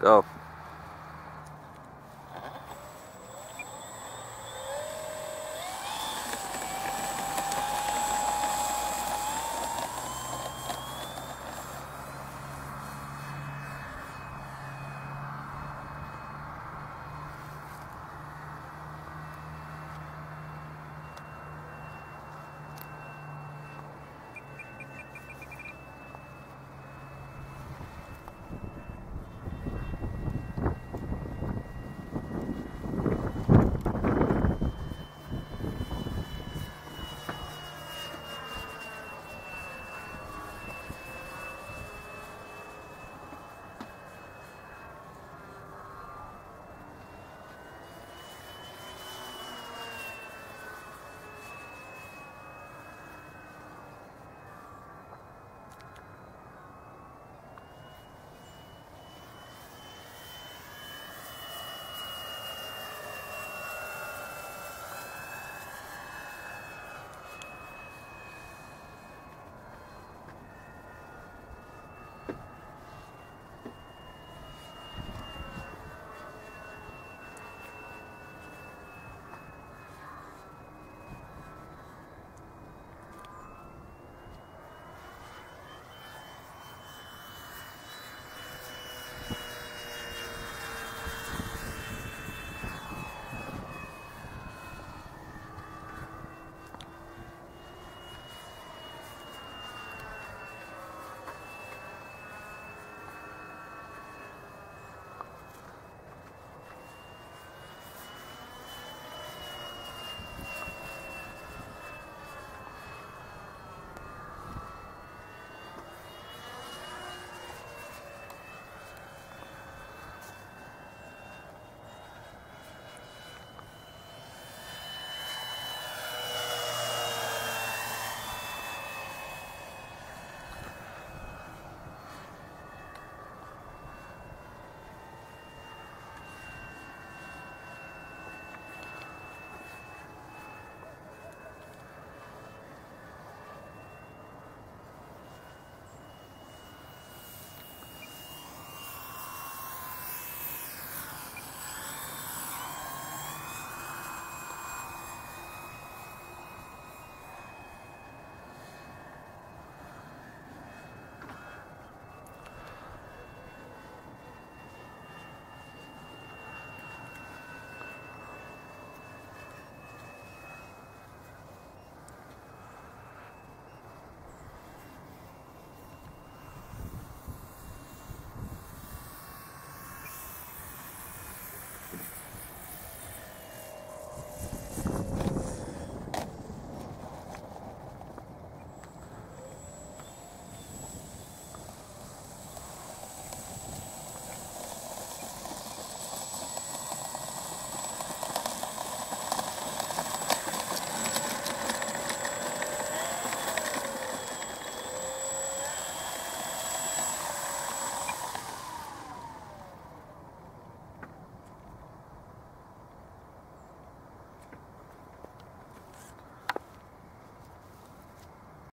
Go.